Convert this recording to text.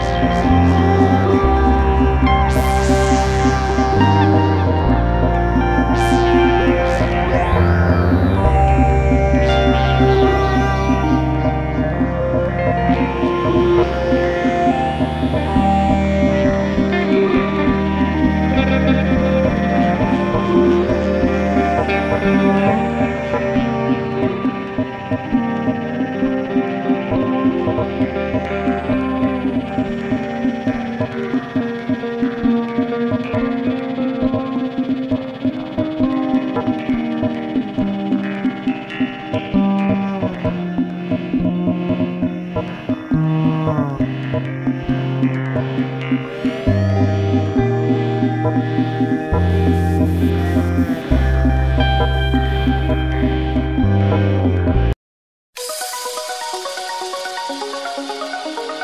Christ, Christ, Christ. Música